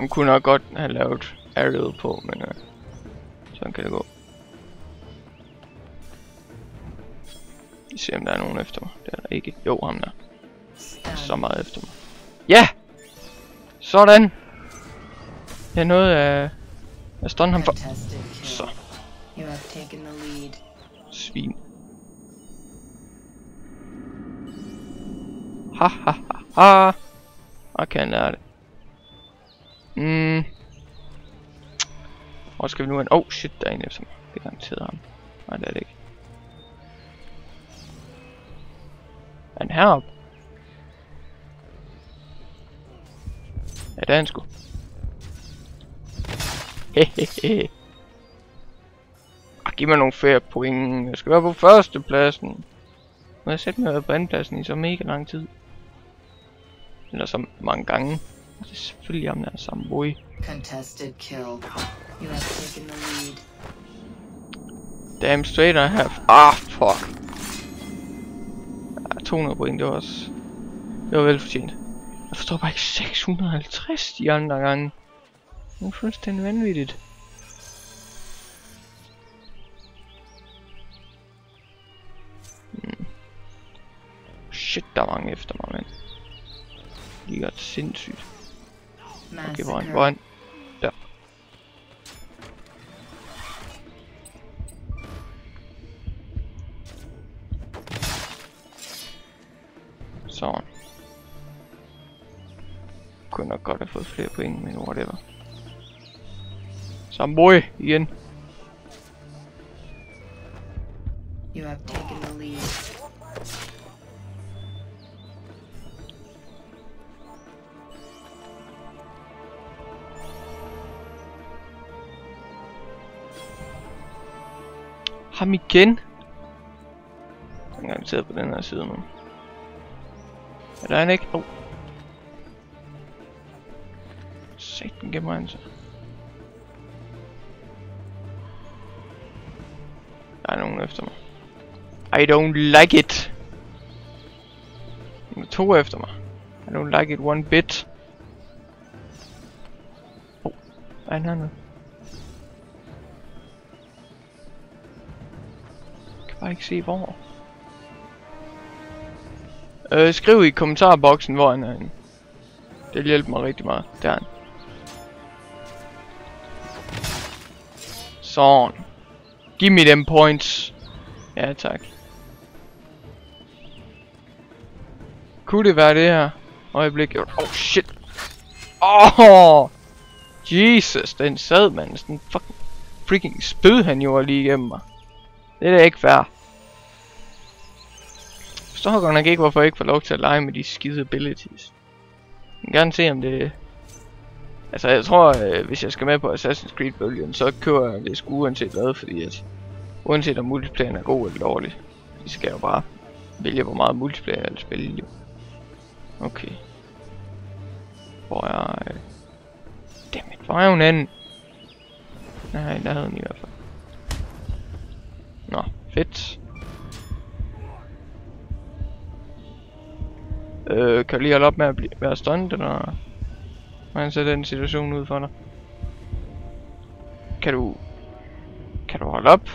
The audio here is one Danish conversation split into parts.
Han kunne nok godt have lavet arrow på, men øh, sådan kan det gå. Vi ser om der er nogen efter mig. Det er der ikke. Jo, ham der. Så meget efter mig. Ja! Sådan! Jeg nåede at... Jeg ham for... Så. You the lead. Svin. Ha ha ha ha. Og kan jeg lære det. Mm. Hvor skal vi nu hen? Oh shit, der er en efter mig. Det er garanteret ham. Nej, det er det ikke. Er han heroppe? Ja, det er han sgu. Hehehe. Ah, giv mig nogle færre point. Jeg skal være på førstepladsen. Må jeg sætte mig på andenpladsen i så mega lang tid? Eller så mange gange. Og det er selvfølgelig ham der samme boy. Contested kill. You have taken the lead. Damn straight I have. Ah, fuck. Ja, 200 point, det var også... Det var velfortjent. Jeg forstår bare ikke 650 de andre gange. Det er fuldstændig vanvittigt. Hmm. Shit, der er mange efter mig, mand. De gør det sindssygt. Okay, hvor han? Hvor er han? Der. Sådan. Kunne nok godt have fået flere point, men whatever. Samboy igen. You have taken the lead. Ham igen. Han er garanteret på den her side nu. Er der han ikke? Oh. Satan gemmer han sig. Der er nogen efter mig. I don't like it. Der er to efter mig. I don't like it one bit. Oh, er han hernede? Bare ikke se hvor. Øh, skriv i kommentarboksen, hvor han er henne. Det hjælper mig rigtig meget. Der han. Sådan. Giv me dem points. Ja, tak. Kunne det være det her? Øjeblik. Oh shit. Oh! Jesus, den sad mand. Sådan fucking freaking spød han jo lige igennem mig. Det er da ikke fair. Jeg forstår godt nok ikke, hvorfor jeg ikke får lov til at lege med de skide abilities. Jeg kan gerne se, om det... Altså, jeg tror, øh, hvis jeg skal med på Assassin's Creed bølgen, så kører jeg det sgu uanset hvad, fordi at... Uanset om multiplayer er god eller dårlig. Så skal jeg jo bare vælge, hvor meget multiplayer jeg vil spille jo. Okay. Hvor er... Øh... Dammit, hvor er hun anden? Nej, der havde den i hvert fald. Øh, kan lige holde op med at blive, være stunt, eller... Hvordan ser den situation ud for dig? Kan du... Kan du holde op?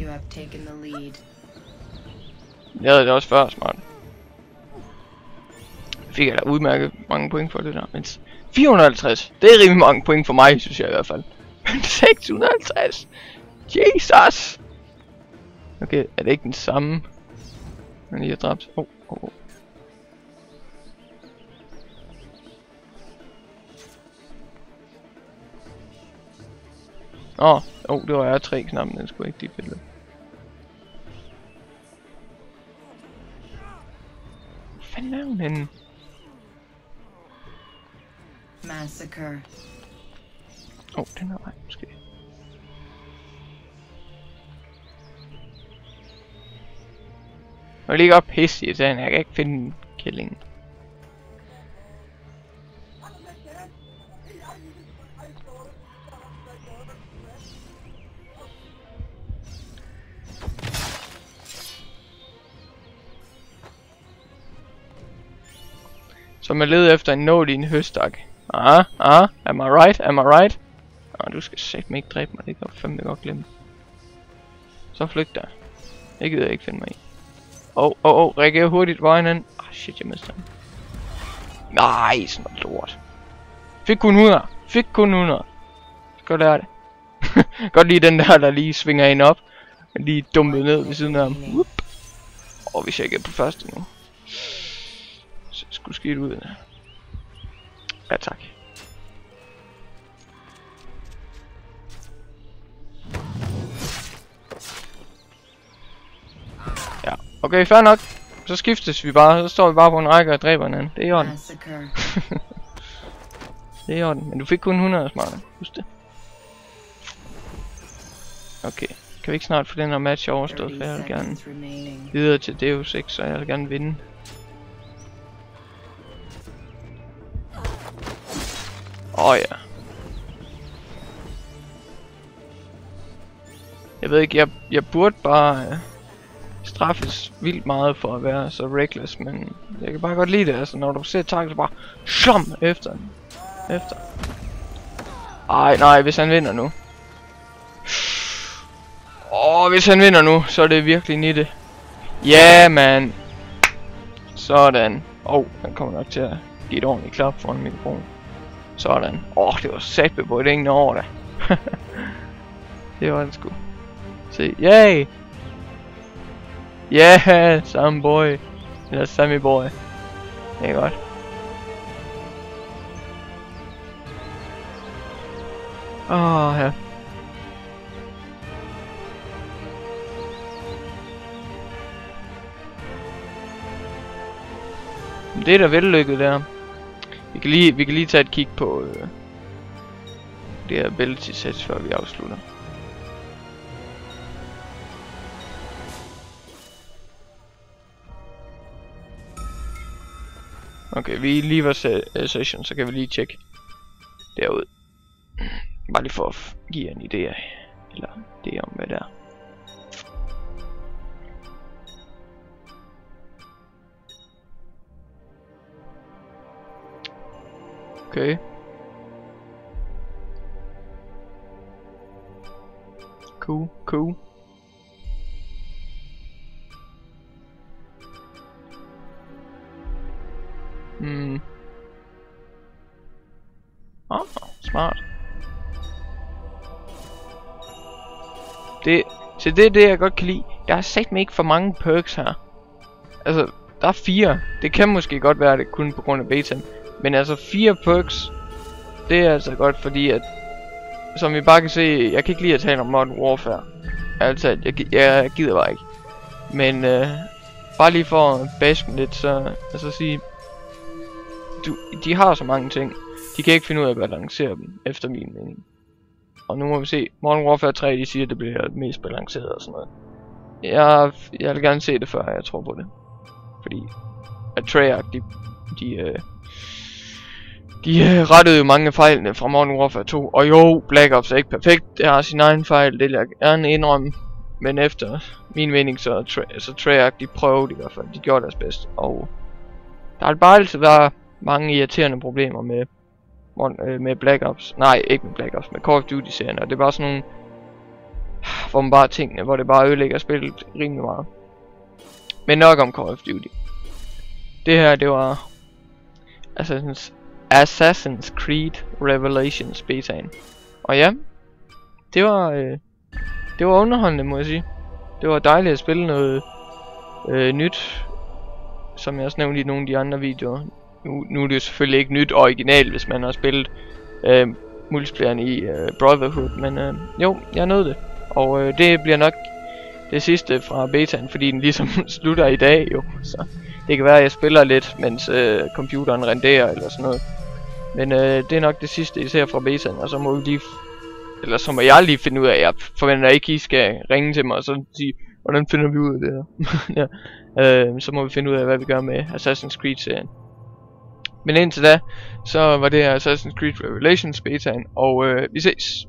You have taken the lead. Jeg havde det også før, smart. Fik jeg da udmærket mange point for det der. Men 450, det er rimelig mange point for mig, synes jeg i hvert fald. Men 650! Jesus! Okay, er det ikke den samme? Han lige har dræbt. Oh, oh, oh. Åh, oh, oh, det var R3-knappen, den skulle ikke de billede. Hvor fanden er hun henne? Massacre. Åh, oh, den her vej måske. Jeg ligger op pisse i jeg kan ikke finde killingen. Som er led efter en nål i en høstak. Ah, ah, am I right, am I right? Ah, du skal sætte mig ikke dræbe mig, det kan jeg fandme godt glemme. Så flygt der. Det gider jeg ikke finde mig i. Åh, oh, åh, oh, oh, reagerer hurtigt vejen ind. Ah, shit, jeg mister ham. Nej, sådan noget lort. Fik kun 100. Fik kun 100. Skal lære det. godt lige den der, der lige svinger en op. Lige dumpet ned ved siden af ham. Whoop. Og hvis jeg ikke er på første nu. Skulle skidt ud. Ja, tak. Ja, okay, fair nok. Så skiftes vi bare, så står vi bare på en række og dræber hinanden. Det er i orden. Det er i orden, men du fik kun 100 smarte. Husk det. Okay, kan vi ikke snart få den her match overstået, 30 for jeg vil gerne videre til Deus Ex, så jeg vil gerne vinde. Åh oh, ja. Jeg ved ikke, jeg, jeg burde bare øh, straffes vildt meget for at være så reckless, men jeg kan bare godt lide det, altså når du ser tak, så bare SHOM efter den. Efter. Ej, nej, hvis han vinder nu. Åh, hvis han vinder nu, så er det virkelig nitte. Ja, yeah, man. Sådan. Åh, oh, han kommer nok til at give et ordentligt klap for en. Sådan. Åh, oh, det var sat på et ingen over det. det var det sgu. Se, yay! Yeah, some boy. Eller semi boy. Det er godt. Åh, oh, ja. Det er da vellykket der. Kan lige, vi kan lige tage et kig på øh, det her ability set, før vi afslutter. Okay, vi er lige var se uh, øh, session, så kan vi lige tjekke derud. Bare lige for at give jer en idé af, eller det om hvad det er. Okay. Cool, cool. Hmm. Oh, smart. Det, så det er det jeg godt kan lide. Der er sagt ikke for mange perks her. Altså, der er fire. Det kan måske godt være, at det kun på grund af betaen. Men altså fire perks, det er altså godt, fordi at, som vi bare kan se, jeg kan ikke lide at tale om Modern Warfare. Altså, jeg, jeg gider bare ikke. Men øh, bare lige for at baske lidt, så altså sige, du, de har så mange ting. De kan ikke finde ud af at balancere dem, efter min mening. Og nu må vi se, Modern Warfare 3, de siger, at det bliver mest balanceret og sådan noget. Jeg, jeg vil gerne se det, før jeg tror på det. Fordi, at Treyarch, de, de, øh, de øh, rettede jo mange af fejlene fra Modern Warfare 2. Og jo, Black Ops er ikke perfekt. Det har sin egen fejl, det vil jeg gerne indrømme. Men efter min mening, så, Tra- så Treyarch, de prøvede i hvert fald. De gjorde deres bedste. Og der har bare altid været mange irriterende problemer med, øh, med Black Ops. Nej, ikke med Black Ops, med Call of Duty-serien. Og det er bare sådan nogle, hvor man bare tingene, hvor det bare ødelægger spillet rimelig meget. Men nok om Call of Duty. Det her, det var altså, Assassin's, Assassin's Creed Revelations betaen. Og ja, det var, øh, det var underholdende, må jeg sige. Det var dejligt at spille noget øh, nyt, som jeg også nævnte i nogle af de andre videoer. Nu, nu er det jo selvfølgelig ikke nyt original, hvis man har spillet øh, multiplayeren i øh, Brotherhood, men øh, jo, jeg nåede det. Og øh, det bliver nok det sidste fra betaen, fordi den ligesom slutter i dag jo. Så det kan være, at jeg spiller lidt, mens øh, computeren renderer eller sådan noget. Men øh, det er nok det sidste, I ser fra betaen, og så må vi lige... Eller så må jeg lige finde ud af, jeg forventer ikke, I skal ringe til mig og så sige, hvordan finder vi ud af det her? ja. øh, så må vi finde ud af, hvad vi gør med Assassin's Creed-serien. Men indtil da, så var det her Assassin's Creed Revelations betaen, og øh, vi ses.